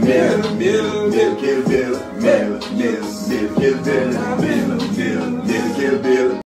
mirror, mirror, mirror, mirror, mirror, mirror, mirror, mirror, mirror, mirror, mirror, mirror,